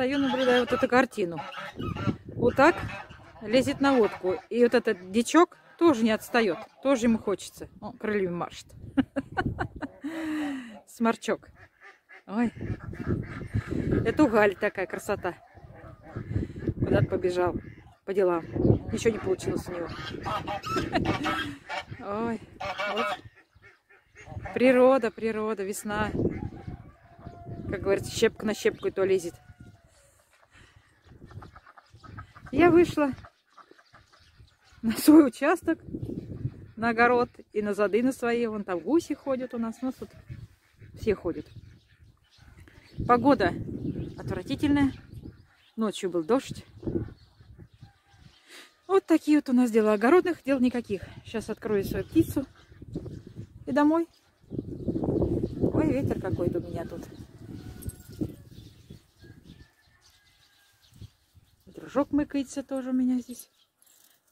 стою, наблюдаю вот эту картину. Вот так лезет на водку. И вот этот дичок тоже не отстает. Тоже ему хочется. О, крыльями маршит. Сморчок. Ой. Это угаль такая красота. Куда-то побежал по делам. Ничего не получилось у него. Ой, вот. Природа, природа, весна. Как говорится, щепка на щепку и то лезет. Я вышла на свой участок, на огород и на зады на свои. Вон там гуси ходят у нас. У нас тут все ходят. Погода отвратительная. Ночью был дождь. Вот такие вот у нас дела. Огородных дел никаких. Сейчас открою свою птицу. И домой. Ой, ветер какой-то у меня тут. Дружок мыкается тоже у меня здесь.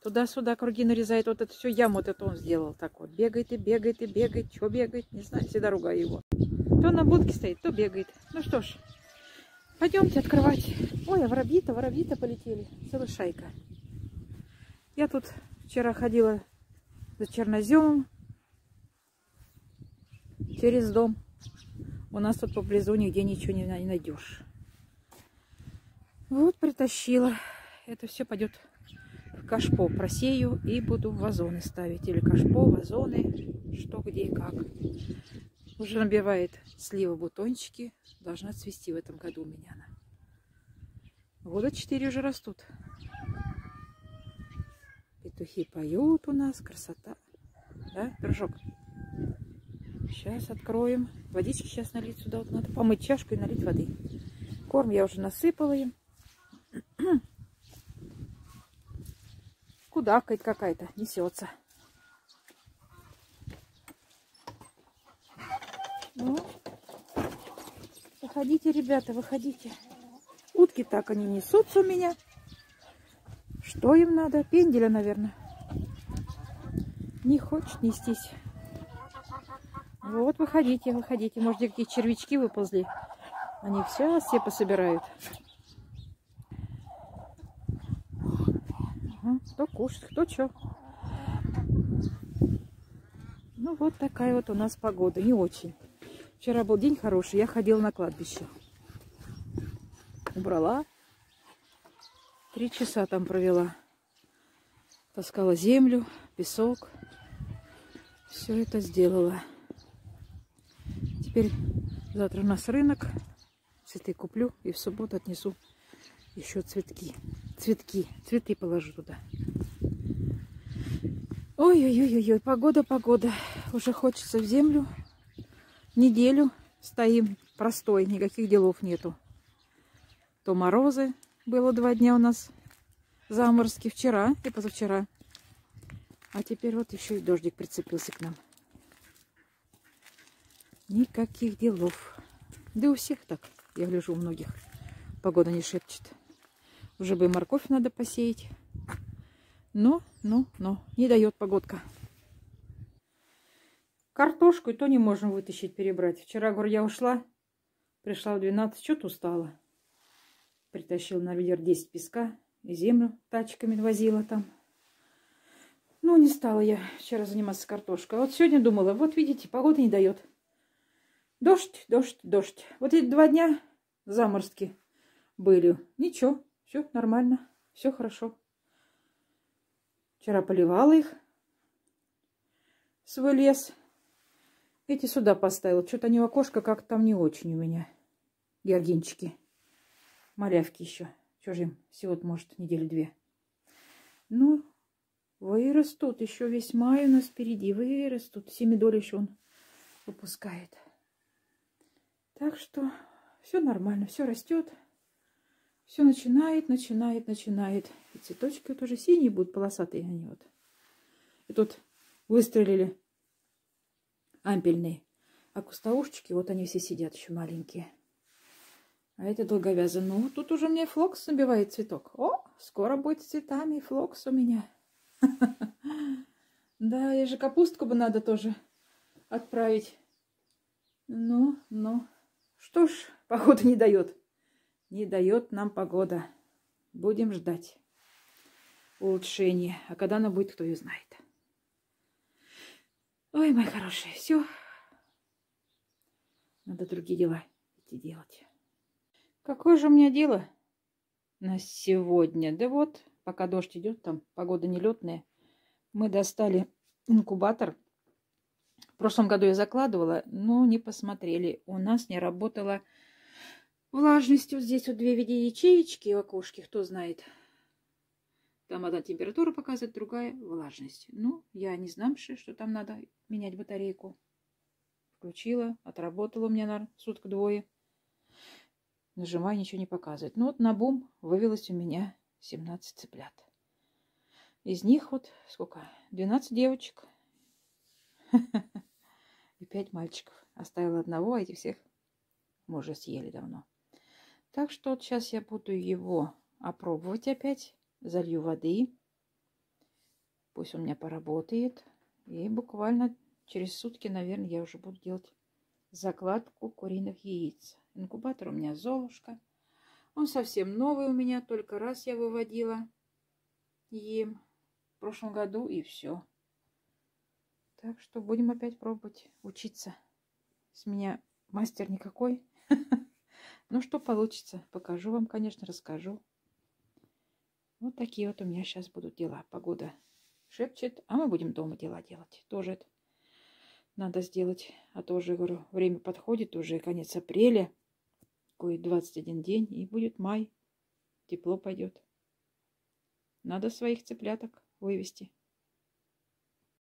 Туда-сюда круги нарезает. Вот это все яму вот это он сделал. Так вот. Бегает и бегает и бегает. Что бегает? Не знаю. Всегда ругаю его. То на будке стоит, то бегает. Ну что ж. Пойдемте открывать. Ой, а воробьи-то, воробьи-то полетели. Целая шайка. Я тут вчера ходила за черноземом через дом. У нас тут поблизу нигде ничего не найдешь. Вот притащила. Это все пойдет в кашпо. Просею и буду в вазоны ставить. Или кашпо, вазоны, что, где и как. Уже набивает слива бутончики. Должна цвести в этом году у меня она. Года четыре уже растут. Петухи поют у нас. Красота. Да, дружок? Сейчас откроем. Водички сейчас налить сюда. Вот надо помыть чашку и налить воды. Корм я уже насыпала им. Кудакает какая-то. Несется. Ну, выходите, ребята, выходите. Утки так они несутся у меня. Что им надо? Пенделя, наверное. Не хочет нестись. Вот, выходите, выходите. Может, какие червячки выползли. Они все, все пособирают. Кто кушает, кто что. Ну, вот такая вот у нас погода. Не очень. Вчера был день хороший. Я ходила на кладбище. Убрала Три часа там провела. Таскала землю, песок. Все это сделала. Теперь завтра у нас рынок. Цветы куплю и в субботу отнесу еще цветки. Цветки. Цветы положу туда. Ой-ой-ой-ой, погода, погода. Уже хочется в землю. Неделю стоим простой, никаких делов нету. То морозы, было два дня у нас заморозки. Вчера и позавчера. А теперь вот еще и дождик прицепился к нам. Никаких делов. Да у всех так. Я гляжу у многих. Погода не шепчет. Уже бы морковь надо посеять. Но, но, но. Не дает погодка. Картошку и то не можем вытащить, перебрать. Вчера, говорю, я ушла. Пришла в 12. Что-то устала. Притащил на ведер 10 песка и землю тачками возила там. Ну, не стала я вчера заниматься картошкой. А вот сегодня думала, вот видите, погода не дает. Дождь, дождь, дождь. Вот эти два дня заморозки были. Ничего, все нормально, все хорошо. Вчера поливала их, свой лес. Эти сюда поставила. Что-то они в окошко как там не очень у меня. Георгинчики малявки еще. Что же им всего может неделю-две. Ну, вырастут. Еще весь май у нас впереди. Вырастут. Семидоли еще он выпускает. Так что все нормально. Все растет. Все начинает, начинает, начинает. И цветочки вот уже синие будут, полосатые они вот. И тут выстрелили ампельные. А кустоушечки, вот они все сидят еще маленькие. А это долговязый. Ну, тут уже мне флокс набивает цветок. О, скоро будет с цветами флокс у меня. Да, и же капустку бы надо тоже отправить. Ну, ну. Что ж, походу не дает. Не дает нам погода. Будем ждать улучшения. А когда она будет, кто ее знает. Ой, мои хорошие, все. Надо другие дела идти делать. Какое же у меня дело на сегодня? Да вот, пока дождь идет, там погода нелетная, мы достали инкубатор. В прошлом году я закладывала, но не посмотрели. У нас не работала влажность. Вот здесь вот две виде ячеечки в окошке, кто знает. Там одна температура показывает, другая влажность. Ну, я не знаю, что там надо менять батарейку. Включила, отработала у меня на сутка двое. Нажимаю, ничего не показывает. Ну вот на бум вывелось у меня 17 цыплят. Из них вот сколько? 12 девочек и 5 мальчиков. Оставила одного, а этих всех мы уже съели давно. Так что вот сейчас я буду его опробовать опять залью воды. Пусть у меня поработает. И буквально через сутки, наверное, я уже буду делать закладку куриных яиц. Инкубатор у меня Золушка. Он совсем новый у меня, только раз я выводила им в прошлом году и все. Так что будем опять пробовать учиться. С меня мастер никакой. Ну, что получится, покажу вам, конечно, расскажу. Вот такие вот у меня сейчас будут дела. Погода шепчет, а мы будем дома дела делать. Тоже это надо сделать. А то уже, говорю, время подходит, уже конец апреля. Какой 21 день, и будет май. Тепло пойдет. Надо своих цыпляток вывести.